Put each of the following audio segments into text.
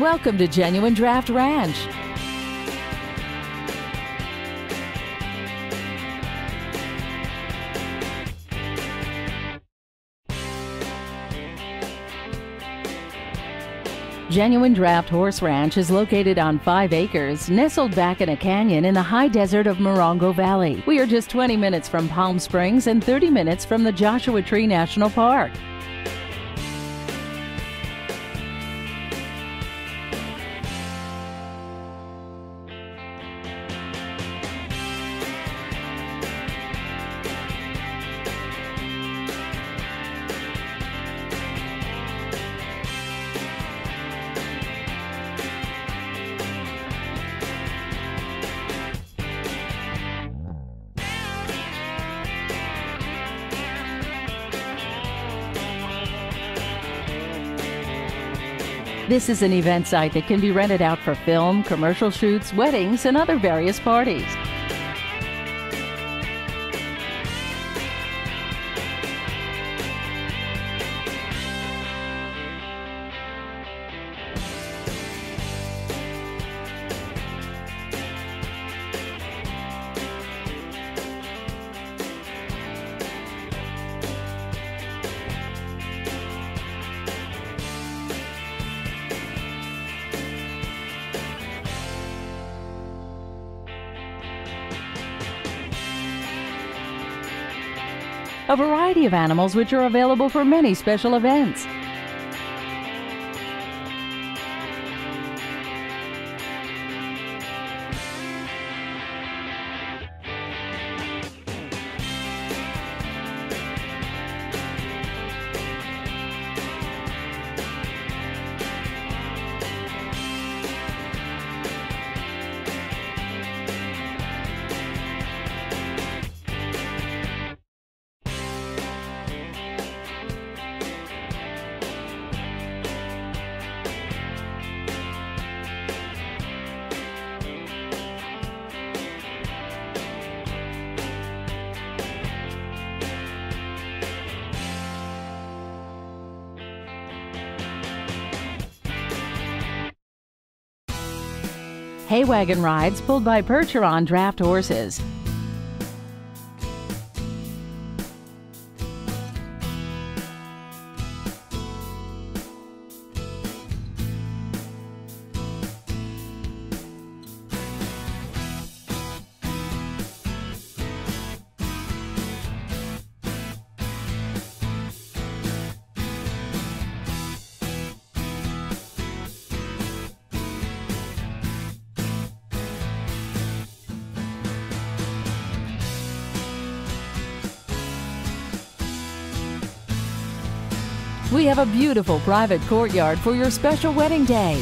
Welcome to Genuine Draft Ranch. Genuine Draft Horse Ranch is located on five acres, nestled back in a canyon in the high desert of Morongo Valley. We are just 20 minutes from Palm Springs and 30 minutes from the Joshua Tree National Park. This is an event site that can be rented out for film, commercial shoots, weddings, and other various parties. A variety of animals which are available for many special events. Hay wagon rides pulled by Percheron draft horses. We have a beautiful private courtyard for your special wedding day.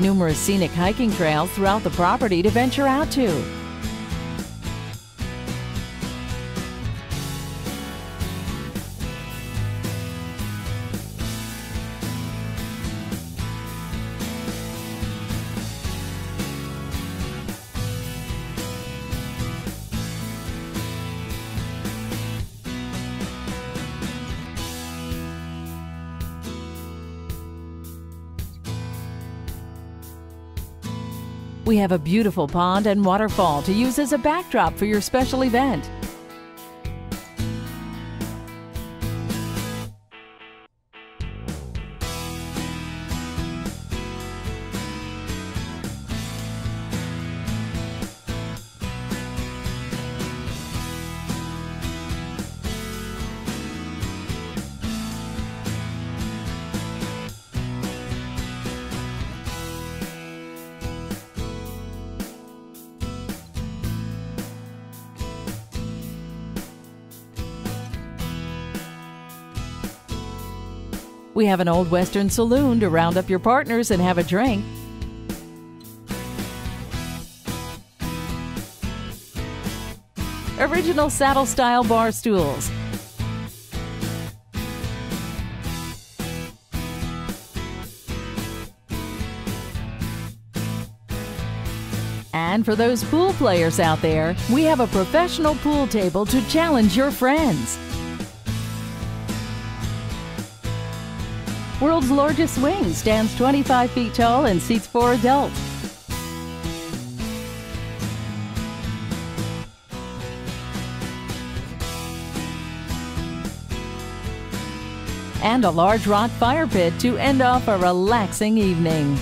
Numerous scenic hiking trails throughout the property to venture out to. We have a beautiful pond and waterfall to use as a backdrop for your special event. We have an old western saloon to round up your partners and have a drink. Original saddle style bar stools. And for those pool players out there, we have a professional pool table to challenge your friends. World's largest swing stands 25 feet tall and seats four adults. And a large rock fire pit to end off a relaxing evening.